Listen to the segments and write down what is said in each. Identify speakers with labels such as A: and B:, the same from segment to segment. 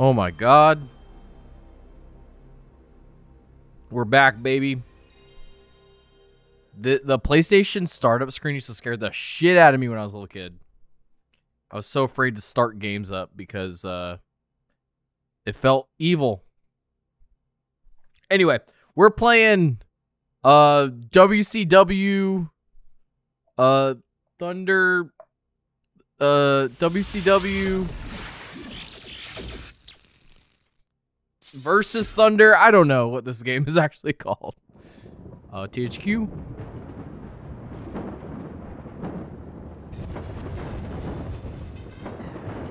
A: Oh my god. We're back, baby. The the PlayStation startup screen used to scare the shit out of me when I was a little kid. I was so afraid to start games up because uh it felt evil. Anyway, we're playing uh WCW uh Thunder uh WCW versus Thunder. I don't know what this game is actually called. Uh, THQ.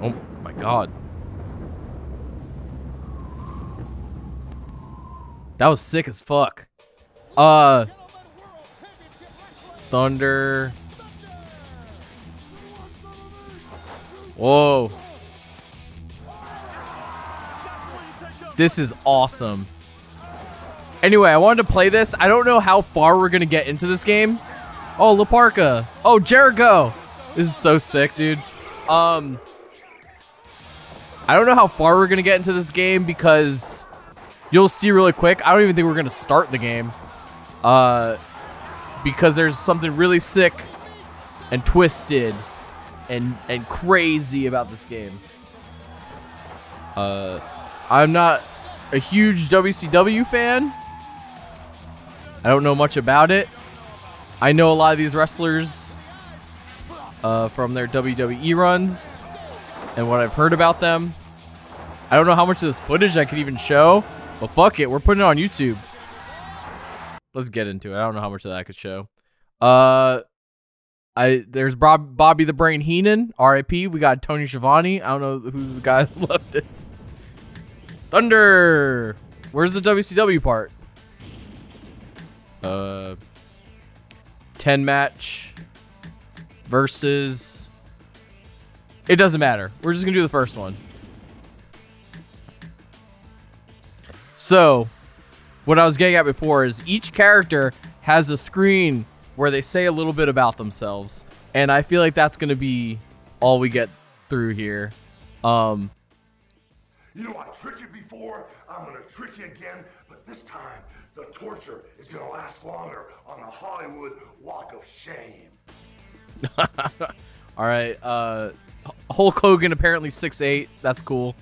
A: Oh my god. That was sick as fuck. Uh Thunder. Whoa. This is awesome. Anyway, I wanted to play this. I don't know how far we're going to get into this game. Oh, La Parca. Oh, Jericho. This is so sick, dude. Um, I don't know how far we're going to get into this game because you'll see really quick. I don't even think we're going to start the game. Uh, because there's something really sick and twisted and and crazy about this game. Uh, I'm not a huge WCW fan. I don't know much about it. I know a lot of these wrestlers uh, from their WWE runs and what I've heard about them. I don't know how much of this footage I could even show, but fuck it, we're putting it on YouTube. Let's get into it. I don't know how much of that I could show. Uh, I there's Bob, Bobby the Brain Heenan, R.I.P. We got Tony Schiavone. I don't know who's the guy that loved this. Thunder. Where's the WCW part? Uh, ten match versus. It doesn't matter. We're just gonna do the first one. So, what I was getting at before is each character has a screen where they say a little bit about themselves, and I feel like that's gonna be all we get through here. Um,
B: You know I tricked you before, I'm gonna trick you again, but this time the torture is gonna last longer on the Hollywood Walk of Shame.
A: all right. Uh, Hulk Hogan apparently six eight. That's cool.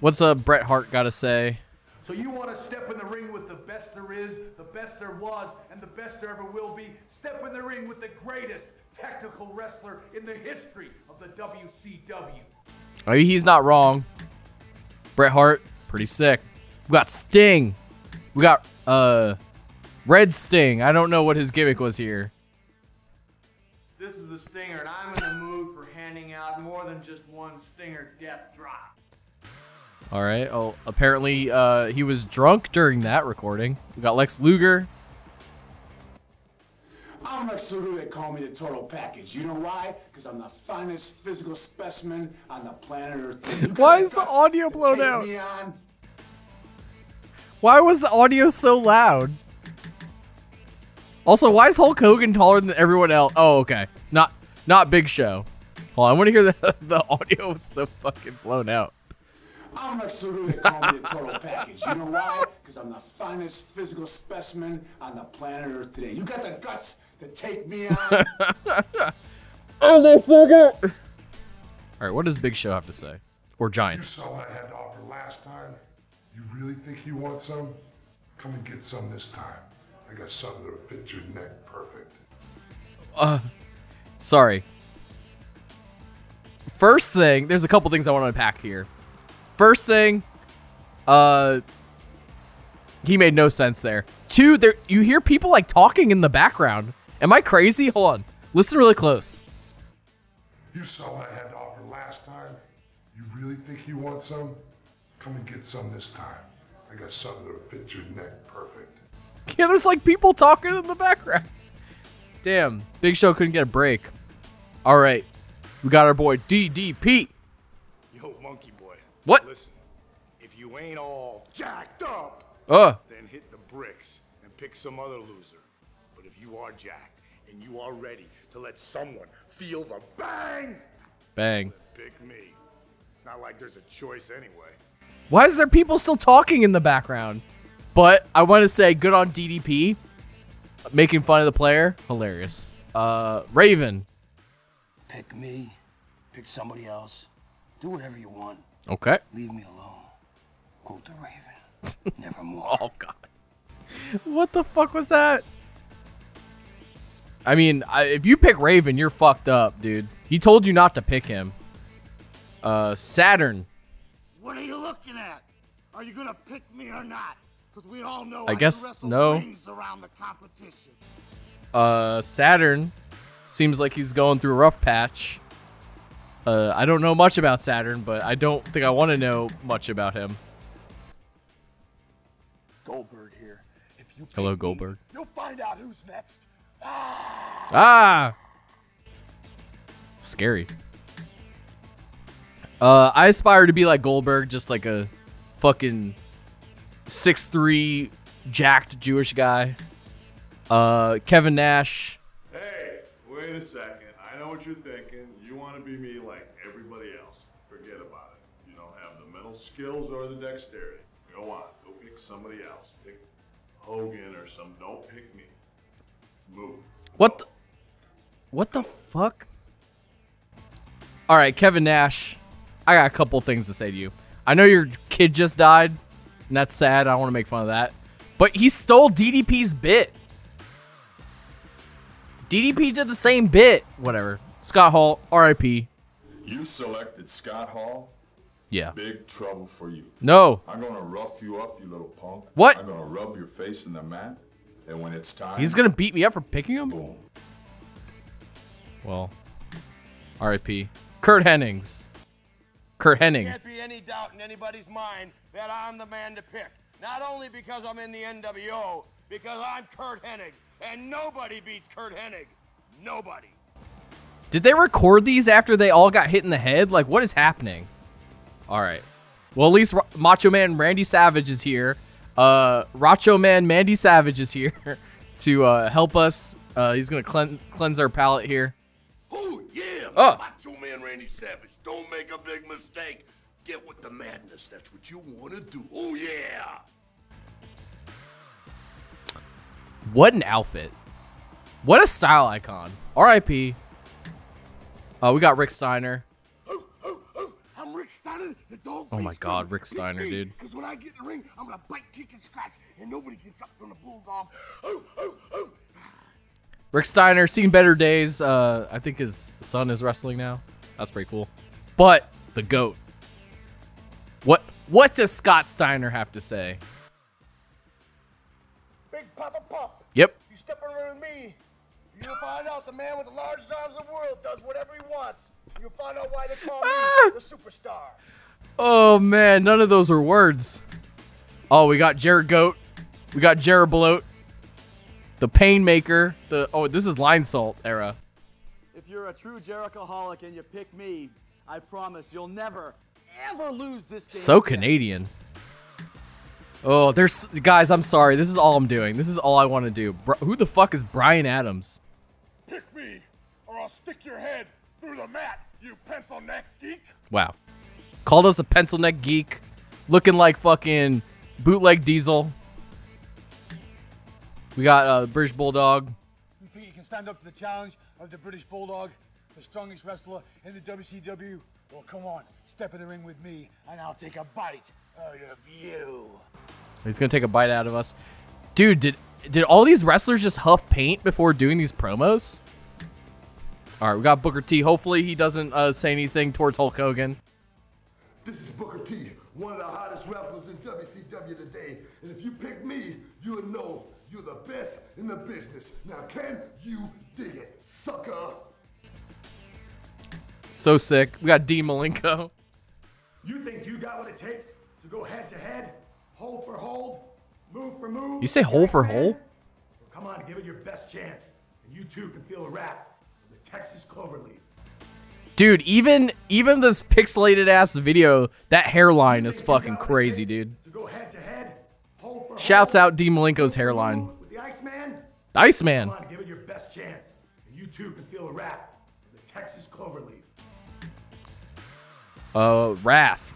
A: What's uh Bret Hart got to say?
C: So you want to step in the ring with the best there is, the best there was, and the best there ever will be? Step in the ring with the greatest technical wrestler in the history of the WCW.
A: Oh, he's not wrong. Bret Hart, pretty sick. We got Sting. We got uh Red Sting. I don't know what his gimmick was here.
C: This is the Stinger, and I'm in the mood for handing out more than just one Stinger death drop.
A: All right. Oh, apparently uh he was drunk during that recording. We got Lex Luger.
D: I'm Lex Luger, they call me the total package. You know why? Because I'm the finest physical specimen on the planet Earth.
A: Why is the audio blown out? Why was the audio so loud? Also, why is Hulk Hogan taller than everyone else? Oh, okay. Not not Big Show. Hold on, I want to hear the the audio was so fucking blown out.
D: I'm Lex Luger, they call me the total package. You know why? Because I'm the finest physical specimen on the planet Earth today. You got the guts to take me on?
A: Oh, this sucker. All right, what does Big Show have to say? Or
B: You
A: Giant?
B: saw what I had to offer last time. You really think you want some? Come and get some this time. I got something that'll fit your neck perfect.
A: Uh, sorry. First thing, there's a couple things I want to unpack here. First thing, uh, he made no sense there. Two, there you hear people like talking in the background. Am I crazy? Hold on, listen really close.
B: You saw what I had to offer last time. You really think you want some? Come and get some this time. I got something that'll fit your neck perfect.
A: Yeah, there's like people talking in the background. Damn, Big Show couldn't get a break. All right, we got our boy DDP.
E: Yo, monkey boy.
A: What?
E: Listen, if you ain't all jacked up,
A: Uh,
E: then hit the bricks and pick some other loser. But if you are jacked and you are ready to let someone feel the bang,
A: bang.
E: pick me. It's not like there's a choice anyway.
A: Why is there people still talking in the background? But I want to say good on DDP. Making fun of the player. Hilarious. Uh, Raven.
F: Pick me. Pick somebody else. Do whatever you want.
A: Okay.
F: Leave me alone. Quote the Raven. Nevermore.
A: Oh, God. What the fuck was that? I mean, I, if you pick Raven, you're fucked up, dude. He told you not to pick him. Uh, Saturn.
E: What are you looking at? Are you gonna pick me or not? Because we all know
A: I
E: how
A: guess no.
E: rings around the competition.
A: Uh, Saturn seems like he's going through a rough patch. Uh, I don't know much about Saturn, but I don't think I want to know much about him.
F: Goldberg here. If you pick
A: Hello,
F: me,
A: Goldberg.
F: You'll find out who's next.
A: Ah! Scary. Uh, I aspire to be like Goldberg, just like a fucking six three jacked Jewish guy. Uh, Kevin Nash.
G: Hey, wait a second. I know what you're thinking. You want to be me like everybody else. Forget about it. You don't have the mental skills or the dexterity. Go on. Go pick somebody else. Pick Hogan or some. Don't pick me.
A: What? The, what the fuck? All right, Kevin Nash. I got a couple things to say to you. I know your kid just died, and that's sad. I don't want to make fun of that. But he stole DDP's bit. DDP did the same bit. Whatever. Scott Hall, RIP.
H: You selected Scott Hall.
A: Yeah.
H: Big trouble for you.
A: No.
H: I'm gonna rough you up, you little punk.
A: What?
H: I'm gonna rub your face in the mat, and when it's time,
A: He's going to beat me up for picking him?
H: boom.
A: Well, RIP. Curt Hennings. Curt Hennig.
F: Can't be any doubt in anybody's mind that I'm the man to pick. Not only because I'm in the NWO, because I'm Curt Hennig, and nobody beats Curt Hennig. Nobody.
A: Did they record these after they all got hit in the head? Like, what is happening? All right. Well, at least Macho Man Randy Savage is here. Uh, Racho Man Mandy Savage is here to uh, help us. Uh, he's gonna clean cleanse our palate here.
B: Oh, yeah.
A: Oh.
B: Macho Man Randy Savage. Don't make a big mistake. Get with the madness. That's what you want to do. Oh, yeah.
A: What an outfit! What a style icon. R.I.P. Uh, we got Rick Steiner.
B: Rick Steiner, the dog.
A: Oh my God, Rick Steiner, dude.
B: Because when I get in the ring, I'm to bite, kick, and scratch, and nobody gets up from the bulldog. Oh, oh, oh.
A: Rick Steiner, seen better days. Uh, I think his son is wrestling now. That's pretty cool. But the goat. What what does Scott Steiner have to say?
F: Big Papa Pump.
A: Yep.
F: You step around me, you'll find out the man with the largest arms in the world does whatever he wants. You'll find out why they call
A: Ah!
F: me the superstar.
A: Oh man, none of those are words. Oh, we got Jared Goat. We got Jared Bloat. The Painmaker. The oh, this is Lionsault era.
I: If you're a true Jerichoholic and you pick me, I promise you'll never, ever lose this game.
A: So
I: again.
A: Canadian. Oh, there's guys. I'm sorry. This is all I'm doing. This is all I want to do. Br- who the fuck is Brian Adams?
E: Pick me, or I'll stick your head through the mat, you pencil neck geek.
A: Wow. Called us a pencil neck geek, looking like fucking bootleg diesel. We got uh, British Bulldog.
C: You think you can stand up to the challenge of the British Bulldog, the strongest wrestler in the WCW? Well, come on, step in the ring with me, and I'll take a bite out of you.
A: He's gonna take a bite out of us. Dude, did did all these wrestlers just huff paint before doing these promos? All right, we got Booker T. Hopefully he doesn't uh, say anything towards Hulk Hogan.
B: This is Booker T, one of the hottest wrestlers in WCW today. And if you pick me, you'll know you're the best in the business. Now, can you dig it, sucker?
A: So sick. We got Dean Malenko.
C: You think you got what it takes to go head to head, hold for hold, move for move?
A: You say hole for hole?
C: Well, come on, give it your best chance, and you too can feel a rap of the Texas Cloverleaf.
A: Dude, even even this pixelated ass video, that hairline is fucking crazy, dude.
C: To go head to head, for
A: Shouts
C: hold,
A: out Dean Malenko's hairline.
C: With the Iceman?
A: The Iceman.
C: Come on, give it your best chance, and you too can feel a rap of the Texas Cloverleaf.
A: Uh, Wrath.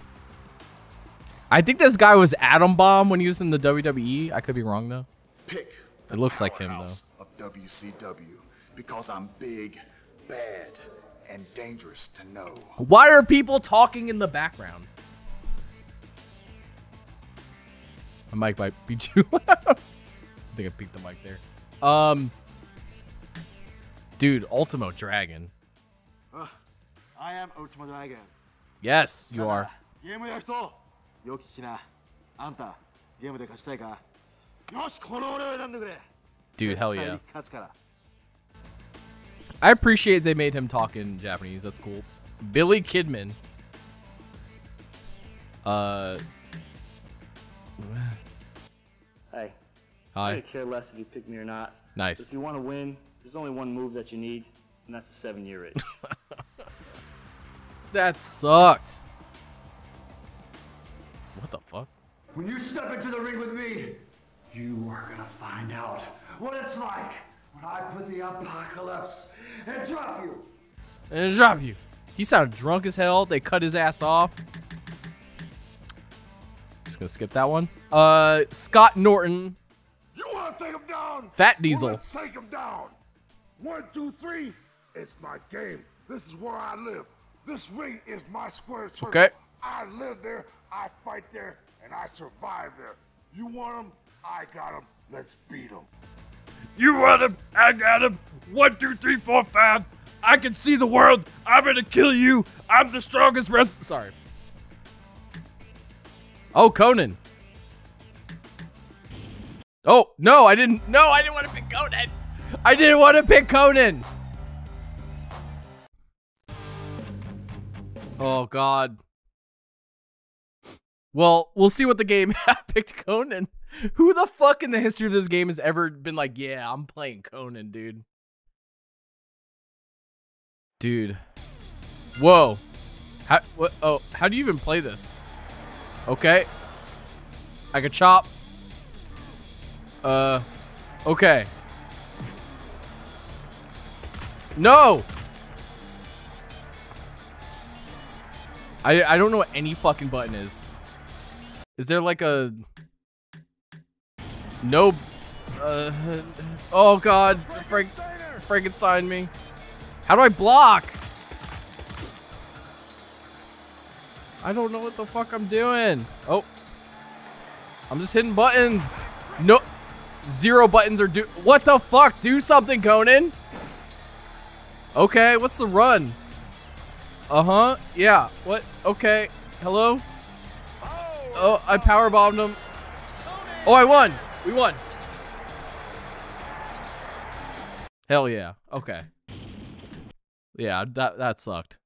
A: I think this guy was Adam Bomb when he was in the WWE. I could be wrong though.
J: Pick
A: It looks like him though.
J: of WCW because I'm big, bad, and dangerous to know.
A: Why are people talking in the background? My mic might be too loud. I think I peaked the mic there. Um, dude, Ultimo Dragon.
K: I am Ultimo Dragon.
A: Yes, you are.
K: ゲームやる人よく聞きな。あんた、ゲームで勝ちたいかよし、この俺を選んでくれ
A: Dude, hell
K: 絶対
A: yeah.
K: に勝つから。
A: I appreciate they made him talk in Japanese. That's cool. Billy Kidman. Uh,
L: Hey, I
A: hi.
L: could care less if you pick me or not.
A: Nice.
L: If you want to win, there's only one move that you need, and that's a seven-year itch.
A: That sucked.
C: When you step into the ring with me, you are gonna find out what it's like when I put the apocalypse and drop you.
A: And drop you. He sounded drunk as hell. They cut his ass off. Just gonna skip that one. Uh, Scott Norton.
C: You wanna take him down?
A: Fat Diesel.
C: Take him down. One, two, three. It's my game. This is where I live. This ring is my square circle.
A: Okay.
C: I live there, I fight there, and I survive there. You want him? I got him. Let's beat him.
A: You want him? I got him. One, two, three, four, five. I can see the world. I'm gonna kill you. I'm the strongest wrestler. Sorry. Oh, Konnan. Oh, no, I didn't. No, I didn't want to pick Konnan. I didn't want to pick Konnan. Oh, God. Well, we'll see what the game picked Konnan. Who the fuck in the history of this game has ever been like, yeah, I'm playing Konnan, dude? Dude. Whoa. How, what, oh, how do you even play this? Okay. I could chop. Uh, okay. No! I, I don't know what any fucking button is. Is there like a... No... Uh, oh god, Frank, Frankenstein me. How do I block? I don't know what the fuck I'm doing. Oh. I'm just hitting buttons. No. Zero buttons are do- What the fuck? Do something, Konnan. Okay, what's the run? Uh-huh. Yeah. What? Okay. Hello? Oh, I power bombed him. Oh, I won. We won. Hell yeah. Okay. Yeah, that that sucked.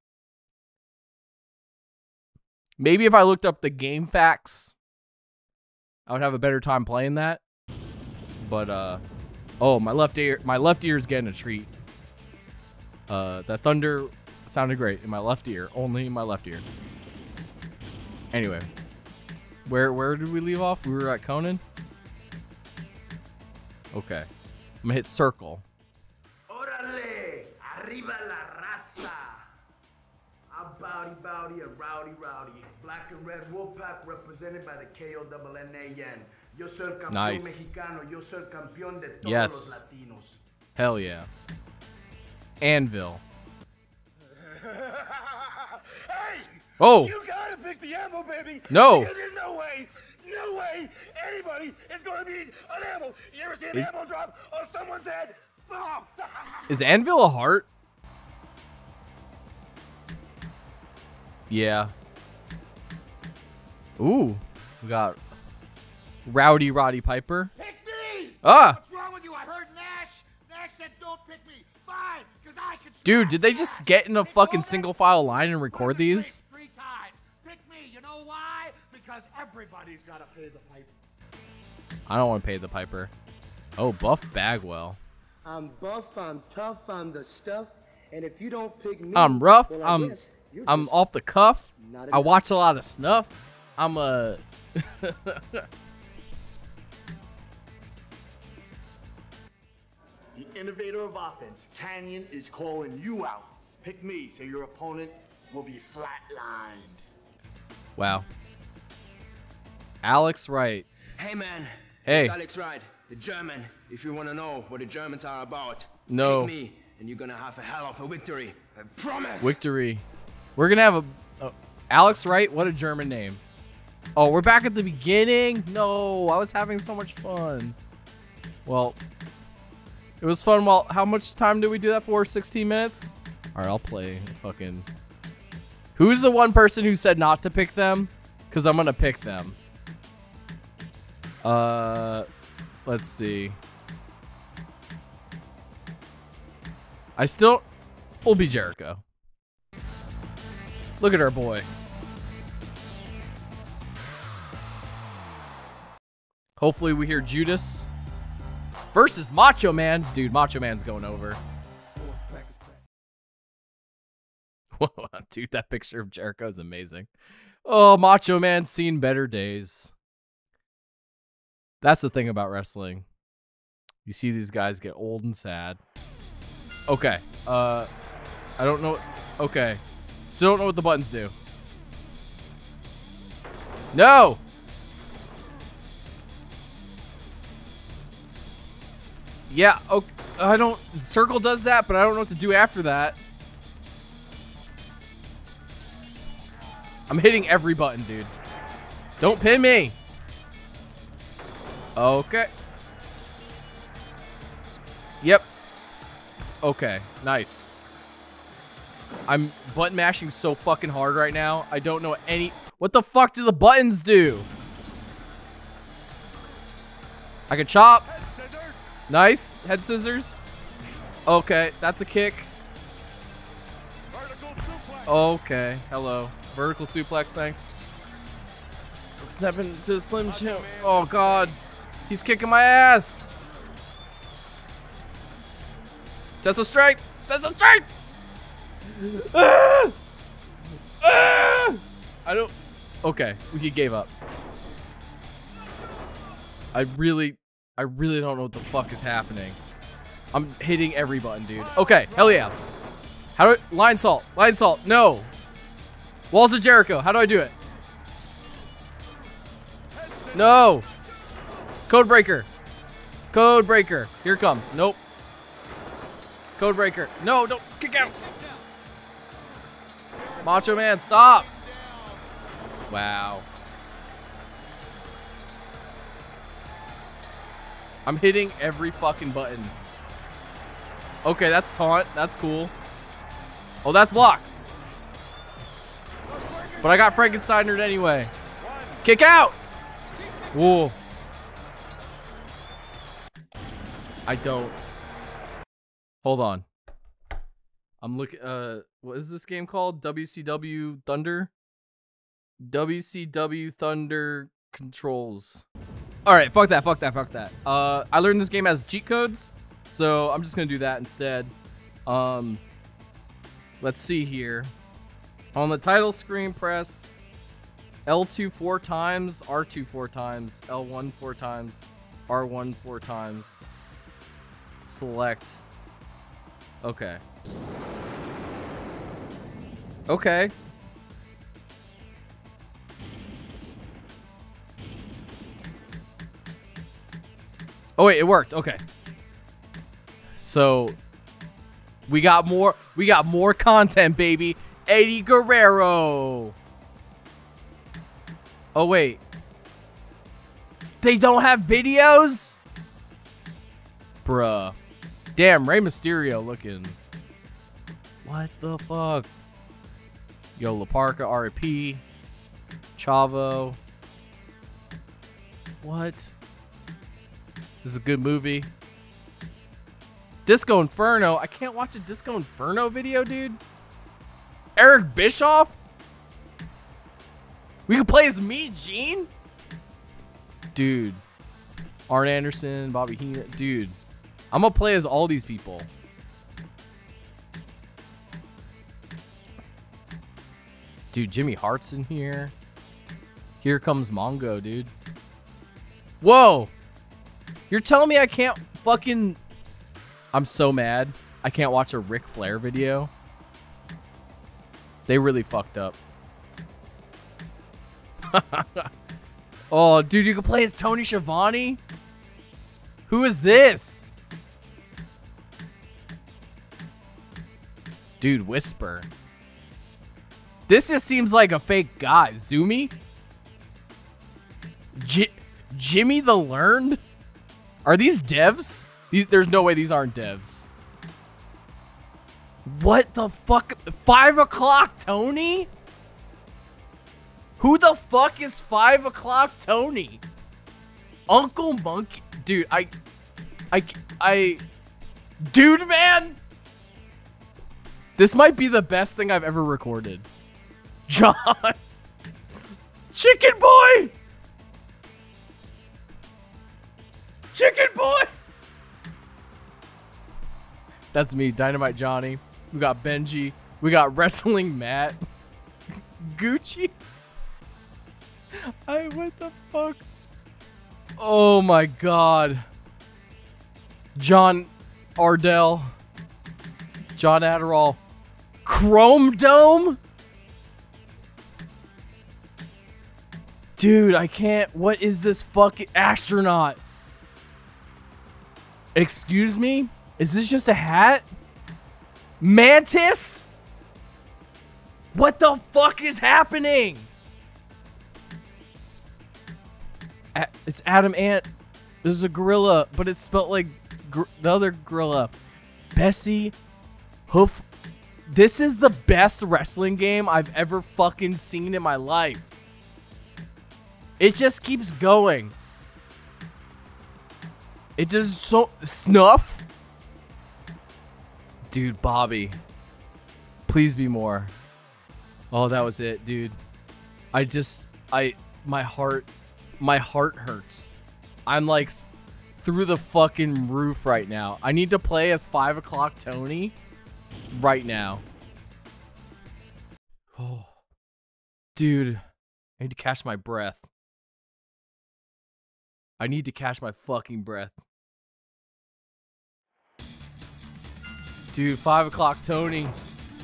A: Maybe if I looked up the game facts, I would have a better time playing that. But uh oh, my left ear my left ear is getting a treat. Uh that thunder sounded great in my left ear, only in my left ear. Anyway, where where did we leave off? We were at Konnan. Okay, I'm gonna hit circle.
M: Orale, arriba la raza. I'm Bowdy Bowdy and Rowdy Rowdy. Black and red Wolfpack represented by the KONNAN. Yo soy el campeón
A: Nice.
M: mexicano. Yo soy el campeón de todos
A: Yes.
M: los latinos.
A: Hell yeah. Anvil.
C: Hey!
A: Oh.
C: Pick the ammo, baby!
A: No.
C: There's no way, no way anybody is gonna beat an ammo. You ever see an
A: Is-
C: ammo drop on someone's head? Oh.
A: Is Anvil a heart? Yeah. Ooh. We got Rowdy Roddy Piper.
C: Pick me!
A: Ah!
C: What's wrong with you? I heard Nash. Nash said don't pick me. Fine, because I can
A: Dude, did they just get in a fucking single file line and record these?
C: Because everybody's gotta pay the piper.
A: I don't want to pay the Piper. Oh, Buff Bagwell.
N: I'm buff, I'm tough, I'm the stuff, and if you don't pick me,
A: I'm rough.
N: well, I
A: I'm
N: guess
A: I'm off the cuff. I watch a lot of snuff. I'm a
J: The innovator of offense, Kanyon, is calling you out. Pick me so your opponent will be flatlined.
A: wow. Alex Wright.
O: Hey man.
A: Hey.
O: It's Alex Wright, the German. If you want to know what the Germans are about,
A: No.
O: pick me, and you're gonna have a hell of a victory. I promise.
A: Victory. We're gonna have a oh, Alex Wright. What a German name. Oh, we're back at the beginning. No, I was having so much fun. Well, it was fun. Well, how much time did we do that for? 16 minutes. All right, I'll play. Fucking. Who's the one person who said not to pick them? Cause I'm gonna pick them. Uh, let's see. I still will be Jericho. Look at our boy. Hopefully we hear Judas versus Macho Man. Dude, Macho Man's going over. Whoa, dude, that picture of Jericho is amazing. Oh, Macho Man's seen better days. That's the thing about wrestling. You see these guys get old and sad. Okay. Uh I don't know. Okay. Still don't know what the buttons do. No. Yeah, okay. I don't circle does that, but I don't know what to do after that. I'm hitting every button, dude. Don't pin me. Okay. Yep. Okay, nice. I'm button mashing so fucking hard right now. I don't know any... What the fuck do the buttons do? I can chop. Nice. Head scissors. Okay, that's a kick. Okay, hello. Vertical suplex, thanks. Step into Slim Jim. Oh, God. He's kicking my ass. Tesla strike. Tesla strike. Ah! Ah! I don't. Okay, he gave up. I really, I really don't know what the fuck is happening. I'm hitting every button, dude. Okay, hell yeah. How do I, lionsault? Line salt? No. Walls of Jericho. How do I do it? No. Code breaker. Code breaker. Here comes. Nope. Code breaker. No, don't kick out. Macho Man, stop. Wow. I'm hitting every fucking button. Okay, that's taunt. That's cool. Oh, that's block. But I got Frankensteinered anyway. Kick out. Whoa. I don't. Hold on. I'm looking. Uh, what is this game called? WCW Thunder. WCW Thunder controls. All right, fuck that, fuck that, fuck that. Uh, I learned this game has cheat codes, so I'm just gonna do that instead. Um, let's see here. On the title screen, press L2 four times, R2 four times, L1 four times, R1 four times. Select. Okay. Okay. Oh wait, it worked. Okay. So we got more we got more content, baby. Eddie Guerrero. Oh wait. They don't have videos? Bruh. Damn, Rey Mysterio looking. What the fuck? Yo, La Parca, RIP. Chavo. What? This is a good movie. Disco Inferno. I can't watch a Disco Inferno video, dude. Eric Bischoff? We can play as me, Gene? Dude. Arn Anderson, Bobby Heenan. Dude. I'm gonna play as all these people. Dude, Jimmy Hart's in here. Here comes Mongo, dude. Whoa! You're telling me I can't fucking... I'm so mad. I can't watch a Ric Flair video. They really fucked up. Oh, dude, you can play as Tony Schiavone? Who is this? Dude, Whisper. This just seems like a fake guy. Zoomy? J Jimmy the Learned? Are these devs? These, there's no way these aren't devs. What the fuck? Five o'clock, Tony? Who the fuck is five o'clock, Tony? Uncle Monkey, dude. I, I, I, dude, man. This might be the best thing I've ever recorded. John, Chicken Boy, Chicken Boy. That's me, Dynamite Johnny. We got Benji. We got Wrestling Matt. Gucci. I what the fuck? Oh my god. John Ardell. John Adderall. Chrome Dome? Dude, I can't. What is this fucking astronaut? Excuse me? Is this just a hat? Mantis? What the fuck is happening? A- it's Adam Ant. This is a gorilla, but it's spelled like the other gorilla. Bessie Hoof. This is the best wrestling game I've ever fucking seen in my life. It just keeps going. It does so snuff. Dude, Bobby. Please be more. Oh, that was it, dude. I just I my heart my heart hurts. I'm like through the fucking roof right now. I need to play as five o'clock Tony right now. Oh, dude, I need to catch my breath. I need to catch my fucking breath. Dude, five o'clock Tony.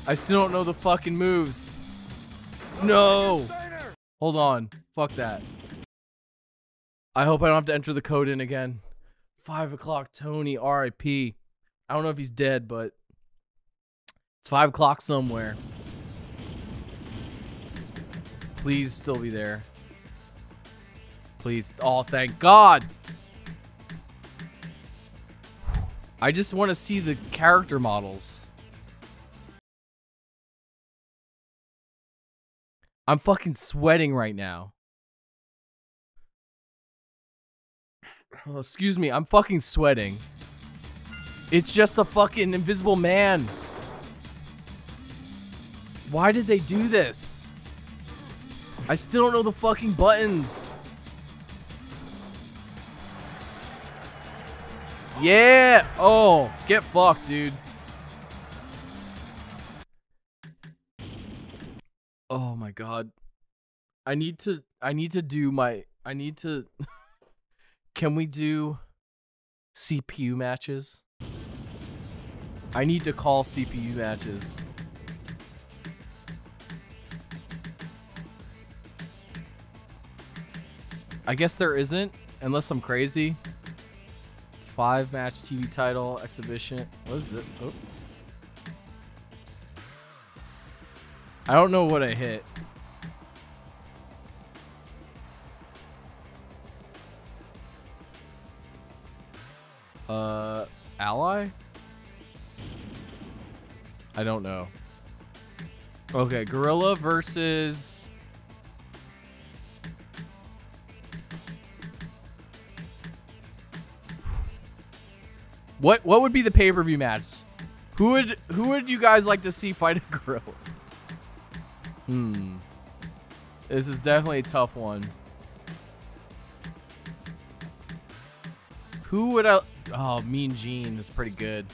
A: I still don't know the fucking moves. No. Hold on. Fuck that. I hope I don't have to enter the code in again. Five o'clock Tony, RIP. I don't know if he's dead, but it's five o'clock somewhere. Please still be there. Please. Oh, thank God. I just want to see the character models. I'm fucking sweating right now. Oh, excuse me, I'm fucking sweating. It's just a fucking invisible man. Why did they do this? I still don't know the fucking buttons. Yeah. Oh, get fucked, dude. Oh my god. I need to I need to do my I need to Can we do CPU matches? I need to call CPU matches. I guess there isn't, unless I'm crazy. Five match TV title exhibition. What is it? Oh. I don't know what I hit. Uh, ally? I don't know. Okay, Gorilla versus. What what would be the pay per view match? Who would who would you guys like to see fight a gorilla? Hmm. This is definitely a tough one. Who would I? Oh, Mean Gene is pretty good.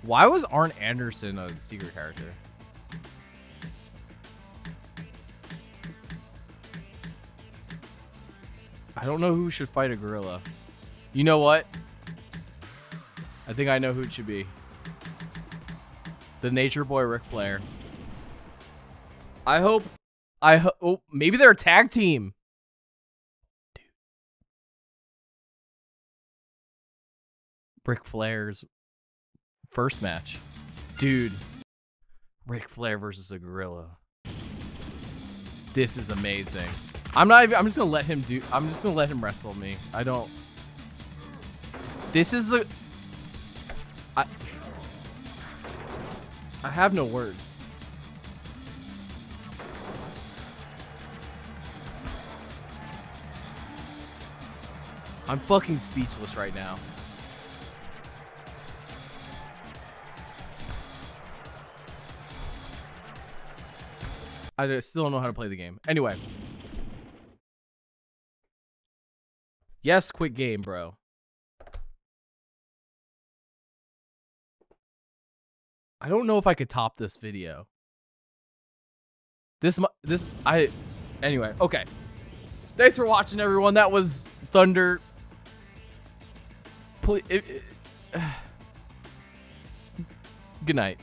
A: Why was Arn Anderson a secret character? I don't know who should fight a gorilla. You know what? I think I know who it should be. The Nature Boy Ric Flair. I hope I hope. oh maybe they're a tag team. Dude. Ric Flair's first match, dude. Ric Flair versus a gorilla. This is amazing. I'm not even, I'm just gonna let him do I'm just gonna let him wrestle me. I don't This is the I I have no words. I'm fucking speechless right now. I still don't know how to play the game. Anyway. Yes, quick game, bro. I don't know if I could top this video. This this I anyway, okay. Thanks for watching everyone. That was Thunder. Please, Good night.